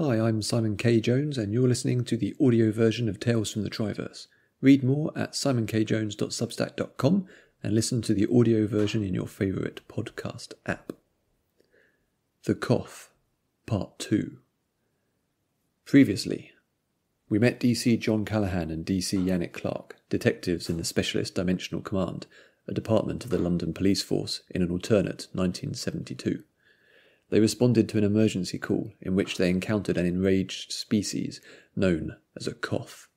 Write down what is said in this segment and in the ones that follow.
Hi, I'm Simon K. Jones, and you're listening to the audio version of Tales from the Triverse. Read more at simonkjones.substack.com and listen to the audio version in your favourite podcast app. The Koth, Part 2. Previously, we met DC John Callahan and DC Yannick Clark, detectives in the Specialist Dimensional Command, a department of the London Police Force in an alternate 1972. They responded to an emergency call in which they encountered an enraged species known as a Koth.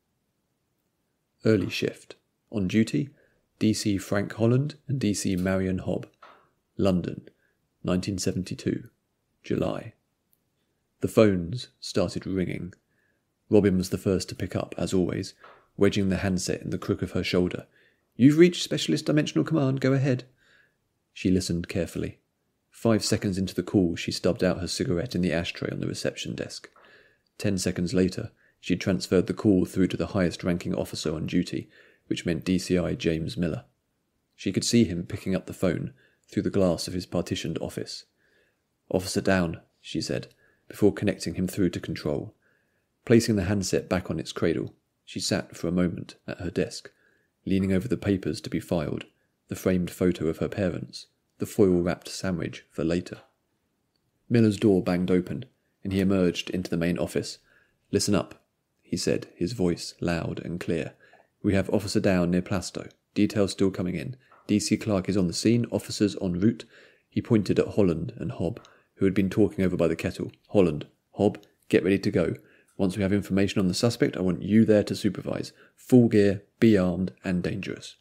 Early shift. On duty, DC Frank Holland and DC Marion Hobb. London, 1972. July. The phones started ringing. Robin was the first to pick up, as always, wedging the handset in the crook of her shoulder. You've reached Specialist Dimensional Command, go ahead. She listened carefully. Five seconds into the call, she stubbed out her cigarette in the ashtray on the reception desk. Ten seconds later, she transferred the call through to the highest ranking officer on duty, which meant DCI James Miller. She could see him picking up the phone through the glass of his partitioned office. Officer down, she said, before connecting him through to control. Placing the handset back on its cradle, she sat for a moment at her desk, leaning over the papers to be filed, the framed photo of her parents, the foil wrapped sandwich for later. Miller's door banged open, and he emerged into the main office. Listen up, he said, his voice loud and clear. We have Officer down near Plaistow. Details still coming in. DC Clark is on the scene, officers en route. He pointed at Holland and Hobb, who had been talking over by the kettle. Holland, Hobb, get ready to go. Once we have information on the suspect, I want you there to supervise. Full gear, be armed, and dangerous.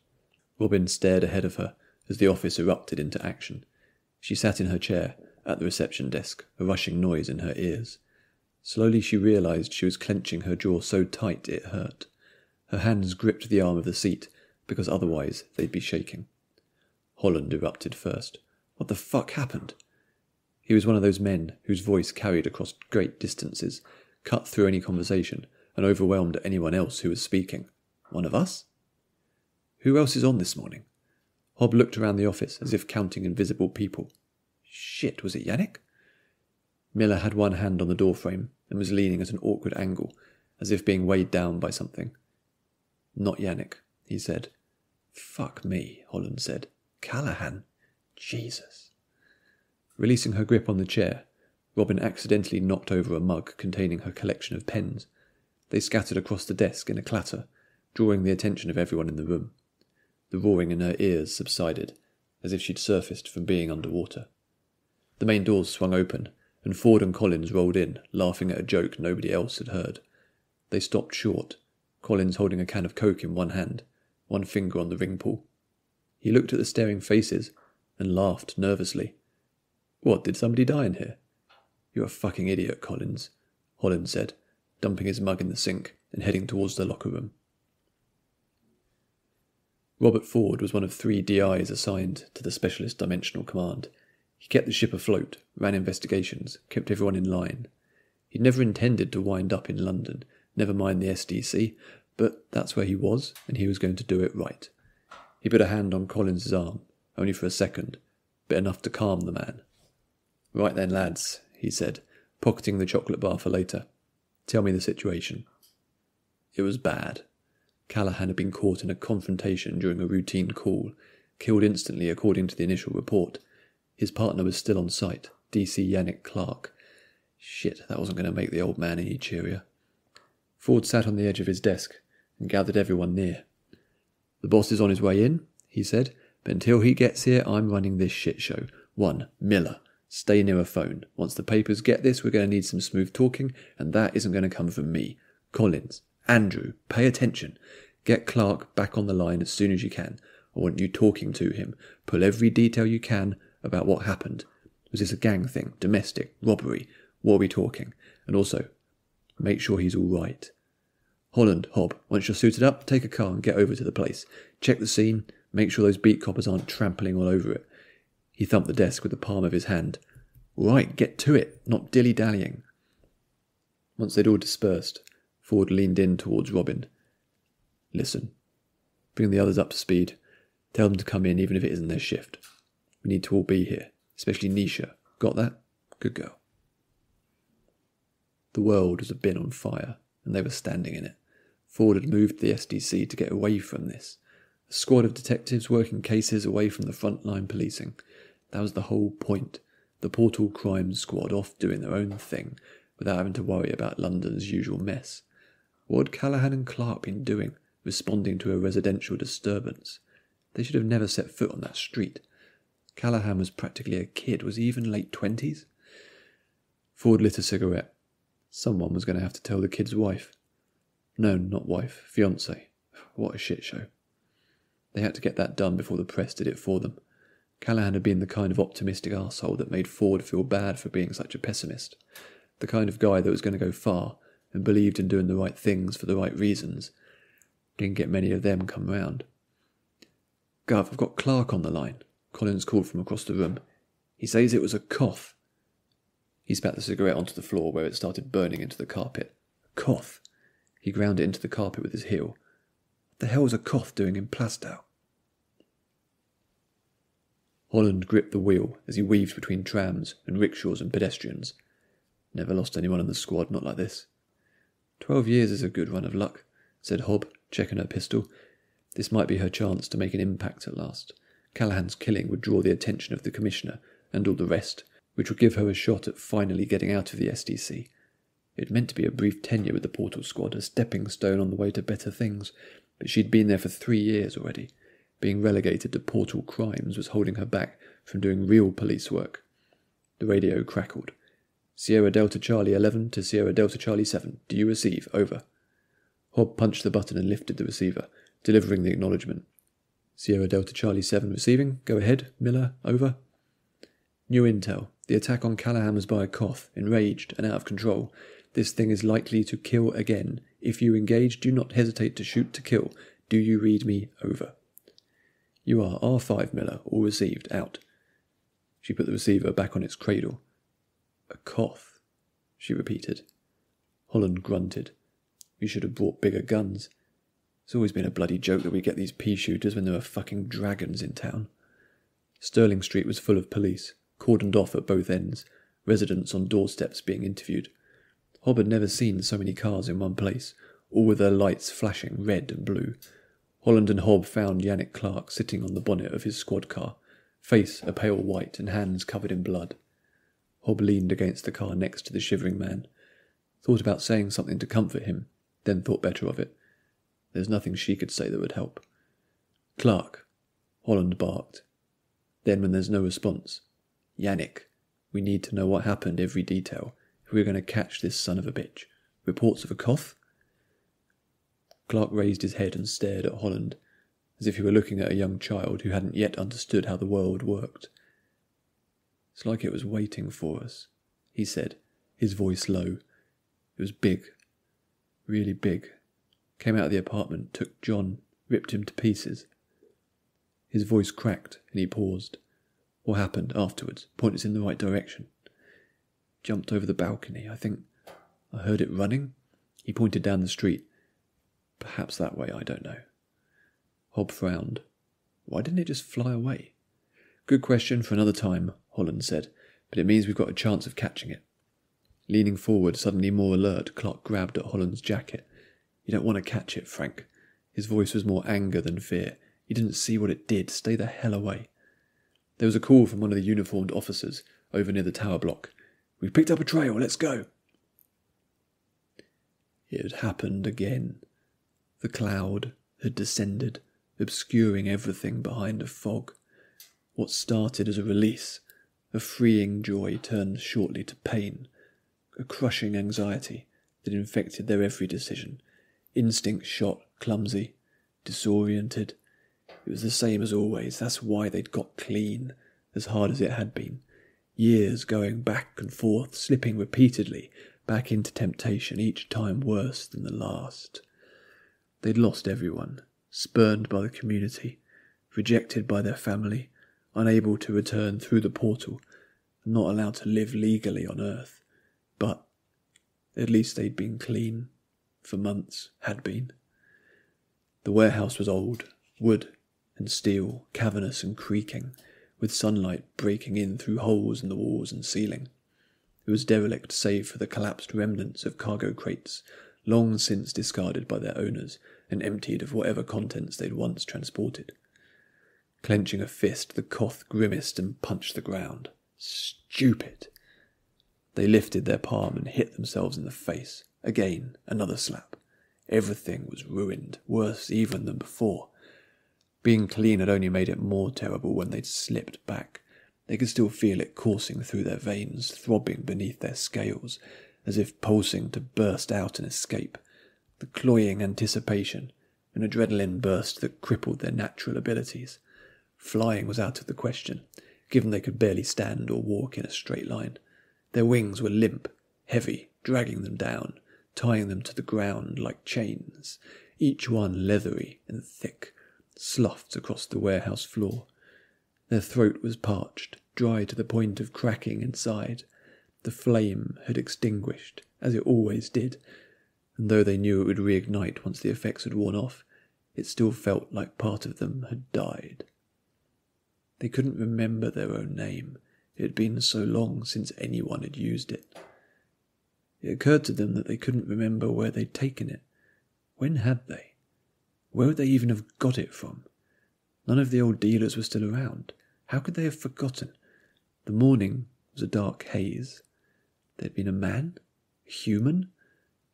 Robin stared ahead of her as the office erupted into action. She sat in her chair at the reception desk, a rushing noise in her ears. Slowly she realized she was clenching her jaw so tight it hurt. Her hands gripped the arm of the seat, because otherwise they'd be shaking. Holland erupted first. What the fuck happened? He was one of those men whose voice carried across great distances, cut through any conversation, and overwhelmed anyone else who was speaking. One of us? Who else is on this morning? Hobb looked around the office as if counting invisible people. Shit, was it Yannick? Miller had one hand on the doorframe and was leaning at an awkward angle, as if being weighed down by something. Not Yannick, he said. Fuck me, Holland said. Callahan? Jesus. Releasing her grip on the chair, Robin accidentally knocked over a mug containing her collection of pens. They scattered across the desk in a clatter, drawing the attention of everyone in the room. The roaring in her ears subsided, as if she'd surfaced from being under water. The main doors swung open, and Ford and Collins rolled in, laughing at a joke nobody else had heard. They stopped short, Collins holding a can of Coke in one hand, one finger on the ring pull. He looked at the staring faces and laughed nervously. What, did somebody die in here? You're a fucking idiot, Collins, Holland said, dumping his mug in the sink and heading towards the locker room. Robert Ford was one of three DIs assigned to the Specialist Dimensional Command. He kept the ship afloat, ran investigations, kept everyone in line. He'd never intended to wind up in London, never mind the SDC, but that's where he was, and he was going to do it right. He put a hand on Collins's arm, only for a second, but enough to calm the man. Right then, lads, he said, pocketing the chocolate bar for later. Tell me the situation. It was bad. Callahan had been caught in a confrontation during a routine call, killed instantly according to the initial report. His partner was still on site, DC Yannick Clark. Shit, that wasn't going to make the old man any cheerier. Ford sat on the edge of his desk and gathered everyone near. The boss is on his way in, he said, but until he gets here, I'm running this shit show. One, Miller. Stay near a phone. Once the papers get this, we're going to need some smooth talking, and that isn't going to come from me. Collins, Andrew, pay attention. Get Clark back on the line as soon as you can. I want you talking to him. Pull every detail you can about what happened. Was this a gang thing? Domestic? Robbery? What are we talking? And also, make sure he's all right. Holland, Hobb, once you're suited up, take a car and get over to the place. Check the scene. Make sure those beat coppers aren't trampling all over it. He thumped the desk with the palm of his hand. Right, get to it, not dilly dallying. Once they'd all dispersed, Ford leaned in towards Robin. Listen. Bring the others up to speed. Tell them to come in even if it isn't their shift. We need to all be here, especially Nisha. Got that? Good girl. The world was a bin on fire, and they were standing in it. Ford had moved the SDC to get away from this. A squad of detectives working cases away from the frontline policing. That was the whole point. The Portal Crime Squad off doing their own thing without having to worry about London's usual mess. What had Callahan and Clark been doing, responding to a residential disturbance? They should have never set foot on that street. Callahan was practically a kid. Was he even late twenties? Ford lit a cigarette. Someone was going to have to tell the kid's wife. No, not wife, fiance. What a shit show. They had to get that done before the press did it for them. Callahan had been the kind of optimistic asshole that made Ford feel bad for being such a pessimist. The kind of guy that was going to go far and believed in doing the right things for the right reasons. Didn't get many of them come round. Gov, I've got Clark on the line. Collins called from across the room. He says it was a Koth. He spat the cigarette onto the floor where it started burning into the carpet. A Koth. He ground it into the carpet with his heel. What the hell was a Koth doing in Plaistow? Holland gripped the wheel as he weaved between trams and rickshaws and pedestrians. Never lost anyone in the squad, not like this. Twelve years is a good run of luck, said Hobb, checking her pistol. This might be her chance to make an impact at last. Callahan's killing would draw the attention of the Commissioner and all the rest, which would give her a shot at finally getting out of the SDC. It meant to be a brief tenure with the Portal Squad, a stepping stone on the way to better things, but she'd been there for three years already. Being relegated to portal crimes was holding her back from doing real police work. The radio crackled. Sierra Delta Charlie 11 to Sierra Delta Charlie 7. Do you receive? Over. Hobb punched the button and lifted the receiver, delivering the acknowledgement. Sierra Delta Charlie 7 receiving. Go ahead. Miller. Over. New intel. The attack on Callahan was by a Koth, enraged and out of control. This thing is likely to kill again. If you engage, do not hesitate to shoot to kill. Do you read me? Over. You are R5 Miller, all received, out. She put the receiver back on its cradle. A Koth, she repeated. Holland grunted. We should have brought bigger guns. It's always been a bloody joke that we get these pea shooters when there are fucking dragons in town. Sterling Street was full of police, cordoned off at both ends, residents on doorsteps being interviewed. Hobb had never seen so many cars in one place, all with their lights flashing red and blue. Holland and Hobb found Yannick Clark sitting on the bonnet of his squad car, face a pale white and hands covered in blood. Hobb leaned against the car next to the shivering man, thought about saying something to comfort him, then thought better of it. There's nothing she could say that would help. Clark, Holland barked. Then, when there's no response, Yannick, we need to know what happened, every detail, if we're going to catch this son of a bitch. Reports of a Koth? Clark raised his head and stared at Holland, as if he were looking at a young child who hadn't yet understood how the world worked. It's like it was waiting for us, he said, his voice low. It was big, really big. Came out of the apartment, took John, ripped him to pieces. His voice cracked, and he paused. What happened afterwards? Point us in the right direction. Jumped over the balcony. I think I heard it running. He pointed down the street. Perhaps that way, I don't know. Hobb frowned. Why didn't it just fly away? Good question for another time, Holland said, but it means we've got a chance of catching it. Leaning forward, suddenly more alert, Clark grabbed at Holland's jacket. You don't want to catch it, Frank. His voice was more anger than fear. You didn't see what it did. Stay the hell away. There was a call from one of the uniformed officers over near the tower block. We've picked up a trail. Let's go. It had happened again. The cloud had descended, obscuring everything behind a fog. What started as a release, a freeing joy, turned shortly to pain, a crushing anxiety that infected their every decision. Instinct shot, clumsy, disoriented. It was the same as always. That's why they'd got clean, as hard as it had been. Years going back and forth, slipping repeatedly back into temptation, each time worse than the last. They'd lost everyone, spurned by the community, rejected by their family, unable to return through the portal, and not allowed to live legally on Earth. But at least they'd been clean, for months had been. The warehouse was old, wood and steel, cavernous and creaking, with sunlight breaking in through holes in the walls and ceiling. It was derelict save for the collapsed remnants of cargo crates, long since discarded by their owners and emptied of whatever contents they'd once transported. Clenching a fist, the Koth grimaced and punched the ground. Stupid! They lifted their palm and hit themselves in the face. Again, another slap. Everything was ruined, worse even than before. Being clean had only made it more terrible when they'd slipped back. They could still feel it coursing through their veins, throbbing beneath their scales, as if pulsing to burst out and escape. The cloying anticipation, an adrenaline burst that crippled their natural abilities. Flying was out of the question, given they could barely stand or walk in a straight line. Their wings were limp, heavy, dragging them down, tying them to the ground like chains, each one leathery and thick, sloughed across the warehouse floor. Their throat was parched, dry to the point of cracking inside. The flame had extinguished, as it always did, and though they knew it would reignite once the effects had worn off, it still felt like part of them had died. They couldn't remember their own name. It had been so long since anyone had used it. It occurred to them that they couldn't remember where they'd taken it. When had they? Where would they even have got it from? None of the old dealers were still around. How could they have forgotten? The morning was a dark haze. There'd been a man? A human?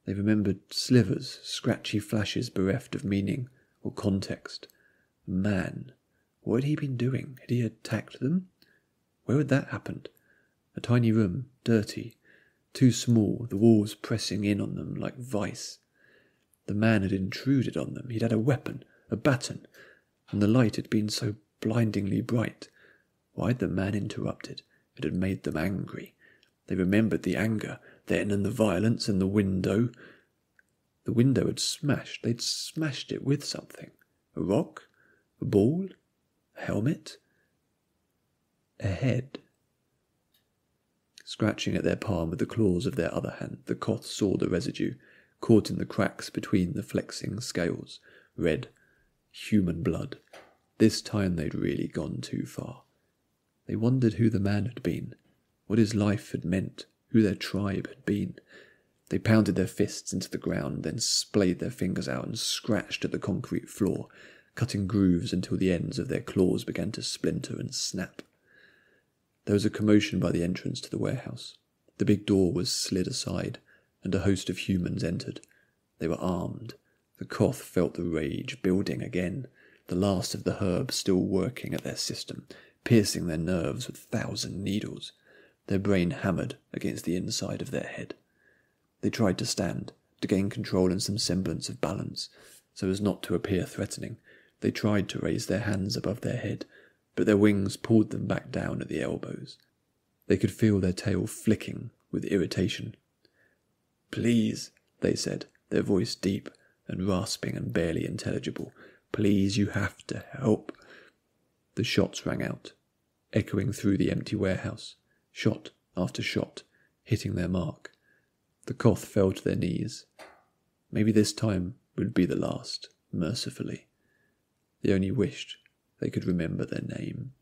They remembered slivers, scratchy flashes bereft of meaning or context. A man. What had he been doing? Had he attacked them? Where had that happened? A tiny room, dirty, too small, the walls pressing in on them like vice. The man had intruded on them. He'd had a weapon, a baton, and the light had been so blindingly bright. Why had the man interrupted? It had made them angry. They remembered the anger then and the violence and the window. The window had smashed. They'd smashed it with something. A rock? A ball? Helmet? A head? Scratching at their palm with the claws of their other hand, the Koth saw the residue, caught in the cracks between the flexing scales. Red, human blood. This time they'd really gone too far. They wondered who the man had been, what his life had meant, who their tribe had been. They pounded their fists into the ground, then splayed their fingers out and scratched at the concrete floor, cutting grooves until the ends of their claws began to splinter and snap. There was a commotion by the entrance to the warehouse. The big door was slid aside, and a host of humans entered. They were armed. The Koth felt the rage building again, the last of the herbs still working at their system, piercing their nerves with thousand needles. Their brain hammered against the inside of their head. They tried to stand, to gain control and some semblance of balance, so as not to appear threatening. They tried to raise their hands above their head, but their wings pulled them back down at the elbows. They could feel their tail flicking with irritation. Please, they said, their voice deep and rasping and barely intelligible. Please, you have to help. The shots rang out, echoing through the empty warehouse, shot after shot, hitting their mark. The Koth fell to their knees. Maybe this time would be the last, mercifully. They only wished they could remember their name.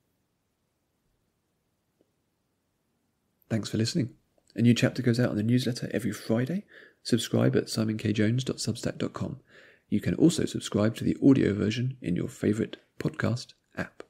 Thanks for listening. A new chapter goes out on the newsletter every Friday. Subscribe at simonkjones.substack.com. You can also subscribe to the audio version in your favourite podcast app.